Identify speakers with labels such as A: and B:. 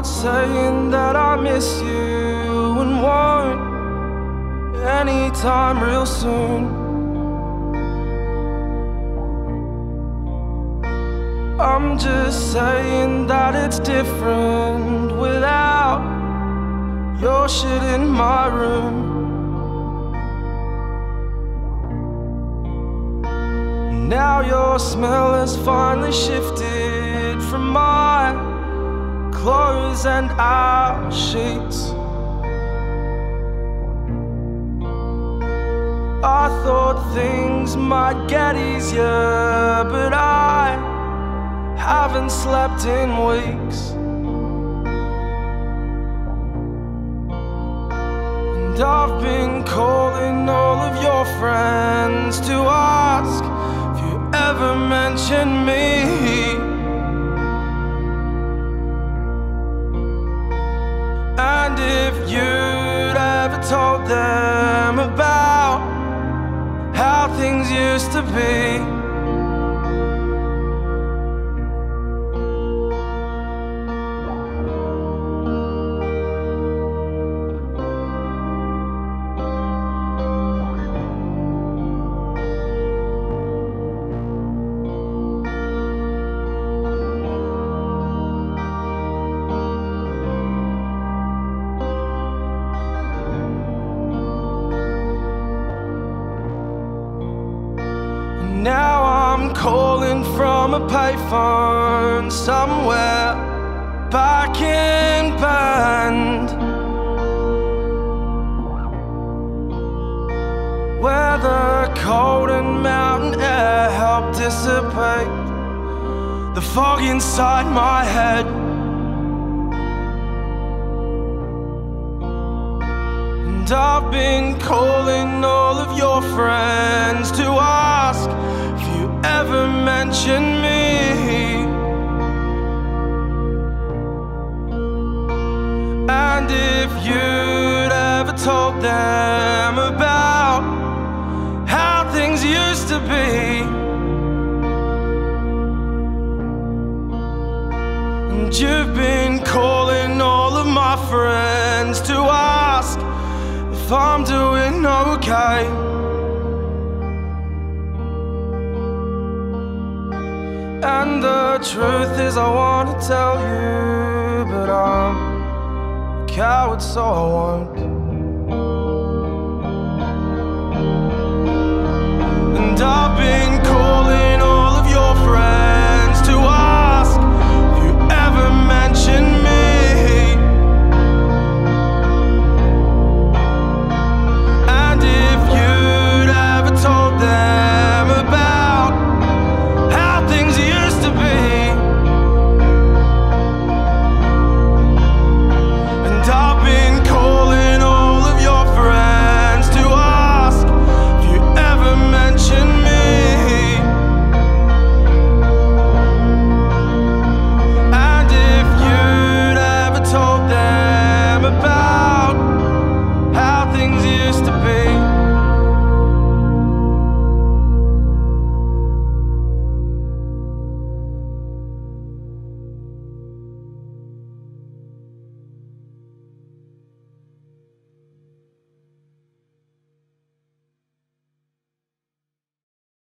A: start saying that I miss you and won't anytime real soon. I'm just saying that it's different without your shit in my room. Now your smell has finally shifted from my clothes and our sheets. I thought things might get easier, but I haven't slept in weeks. And I've been calling all of your friends to ask if you ever mention me. Told them about how things used to be. Now I'm calling from a payphone somewhere back in Bend. Where the cold and mountain air help dissipate the fog inside my head. And I've been calling friends to ask if you ever mention me. And if you'd ever told them about how things used to be. And you've been calling all of my friends I'm doing okay. And the truth is, I wanna tell you, but I'm a coward, so I won't.